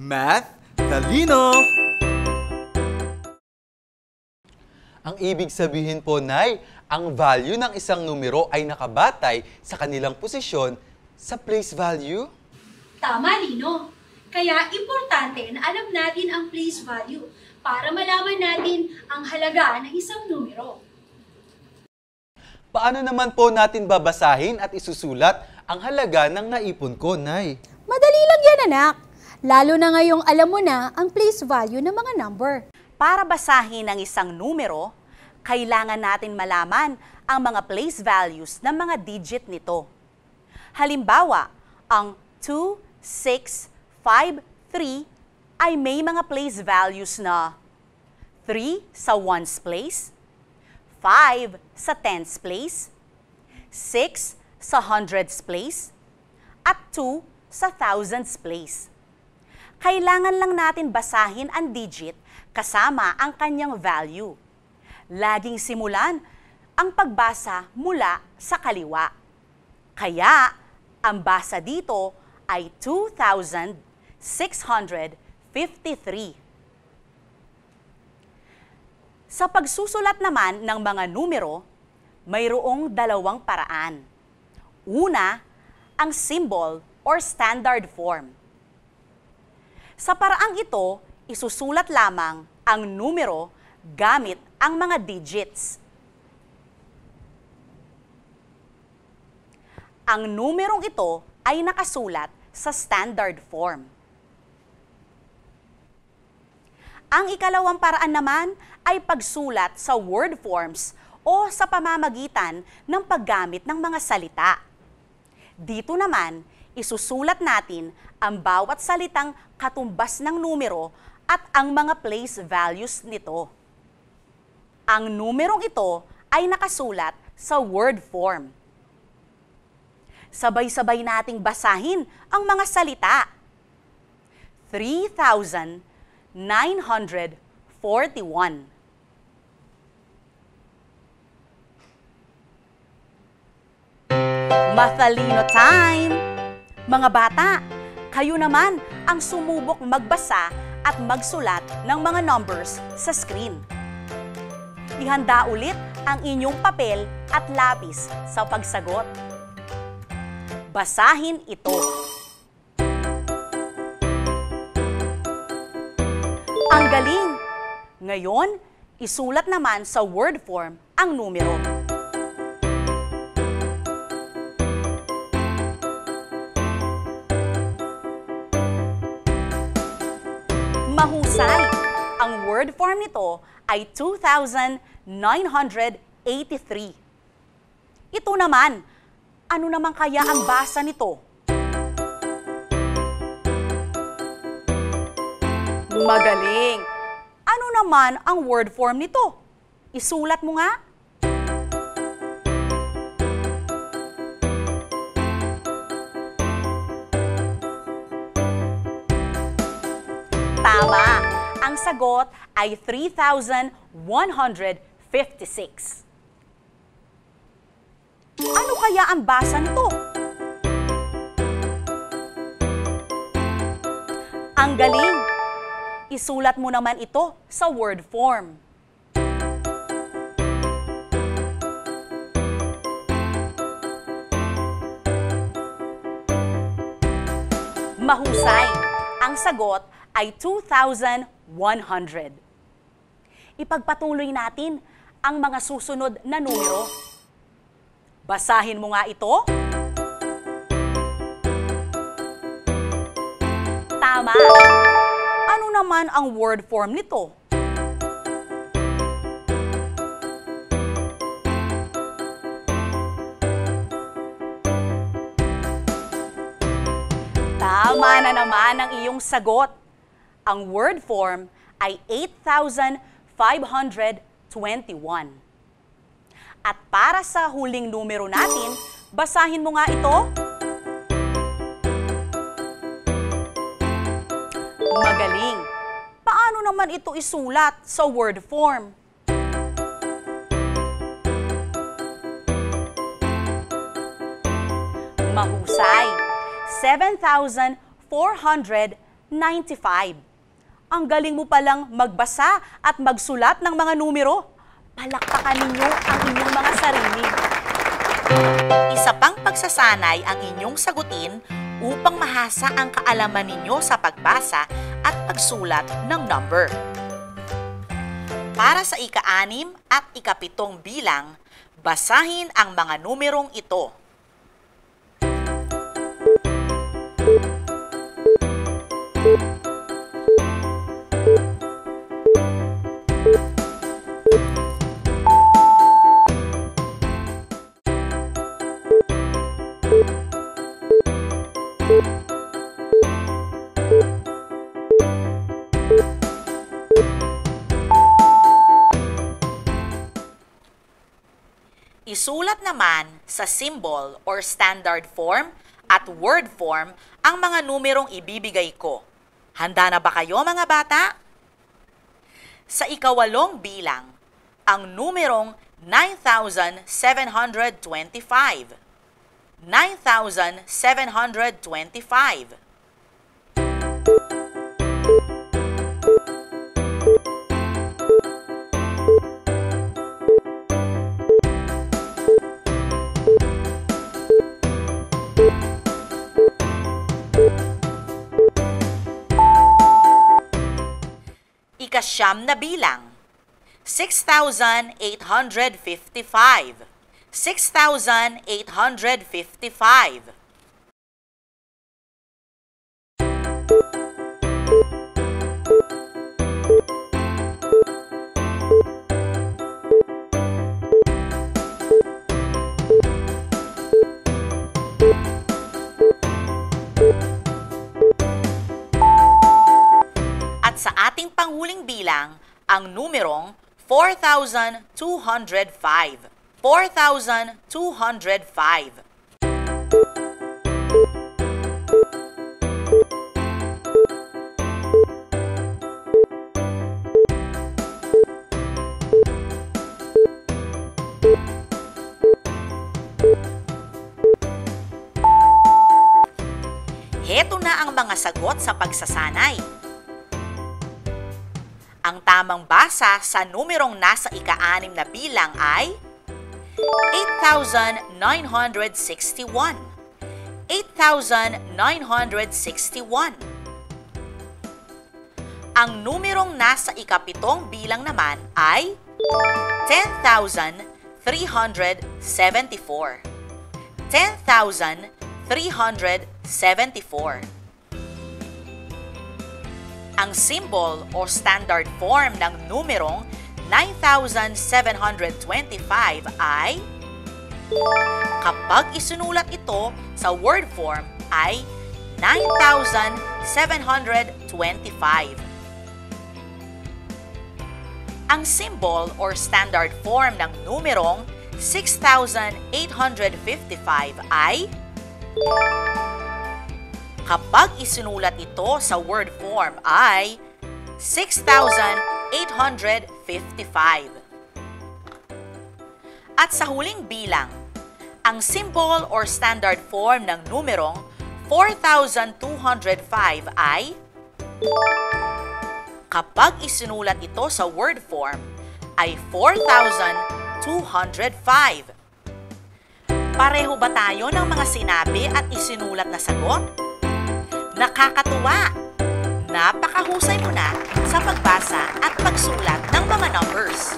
Math Talino! Ang ibig sabihin po, Nay, ang value ng isang numero ay nakabatay sa kanilang posisyon sa place value? Tama, Lino. Kaya importante na alam natin ang place value para malaman natin ang halaga ng isang numero. Paano naman po natin babasahin at isusulat ang halaga ng naipon ko, Nay? Madali lang yan, anak. Lalo na ngayong alam mo na ang place value ng mga number. Para basahin ang isang numero, kailangan natin malaman ang mga place values ng mga digit nito. Halimbawa, ang 2, 6, 5, 3 ay may mga place values na 3 sa ones place, 5 sa tens place, 6 sa hundreds place, at 2 sa thousands place. Kailangan lang natin basahin ang digit kasama ang kanyang value. Laging simulan ang pagbasa mula sa kaliwa. Kaya, ang basa dito ay 2,653. Sa pagsusulat naman ng mga numero, mayroong dalawang paraan. Una, ang symbol or standard form. Sa paraang ito, isusulat lamang ang numero gamit ang mga digits. Ang numerong ito ay nakasulat sa standard form. Ang ikalawang paraan naman ay pagsulat sa word forms o sa pamamagitan ng paggamit ng mga salita. Dito naman, isusulat natin ang bawat salitang katumbas ng numero at ang mga place values nito. Ang numerong ito ay nakasulat sa word form. Sabay-sabay nating basahin ang mga salita. 3,941 Mathalino time! Mga bata, kayo naman ang sumubok magbasa at magsulat ng mga numbers sa screen. Ihanda ulit ang inyong papel at lapis sa pagsagot. Basahin ito. Ang galing! Ngayon, isulat naman sa word form ang numero. Word form nito ay 2,983. Ito naman, ano naman kaya ang basa nito? Magaling! Ano naman ang word form nito? Isulat mo nga. Tama! Ang sagot ay 3,156. Ano kaya ang basa nito? Ang galing! Isulat mo naman ito sa word form. Mahusay! Ang sagot ay 2,100. Ipagpatuloy natin ang mga susunod na numero. Basahin mo nga ito. Tama. Ano naman ang word form nito? Tama na naman ang iyong sagot. Ang word form ay 8,521. At para sa huling numero natin, basahin mo nga ito. Magaling! Paano naman ito isulat sa word form? Mahusay! 7,400 95. Ang galing mo palang magbasa at magsulat ng mga numero. Palakpakan ninyo ang inyong mga sarili. Isa pang pagsasanay ang inyong sagutin upang mahasa ang kaalaman ninyo sa pagbasa at pagsulat ng number. Para sa ika-anim at ikapitong bilang, basahin ang mga numerong ito. Isulat naman sa symbol or standard form at word form ang mga numerong ibibigay ko. Handa na ba kayo mga bata? Sa ikawalong bilang, ang numerong 9,725. 9,725. Ikasyam na bilang. 6,855. 6,855. Ang numerong 4,205. 4,205. Heto na ang mga sagot sa pagsasanay. Ang tamang basa sa numerong nasa ika-anim na bilang ay 8,961. 8,961. Ang numerong nasa ikapitong bilang naman ay 10,374. 10,374. Ang symbol o standard form ng numerong 9,725 ay kapag isinulat ito sa word form ay 9,725. Ang symbol or standard form ng numerong 6,855 ay kapag isinulat ito sa word form ay 6,855. At sa huling bilang, ang symbol or standard form ng numerong 4,205 ay kapag isinulat ito sa word form ay 4,205. Pareho ba tayo ng mga sinabi at isinulat na sagot? Nakakatuwa! Napakahusay mo na sa pagbasa at pagsulat ng mga numbers.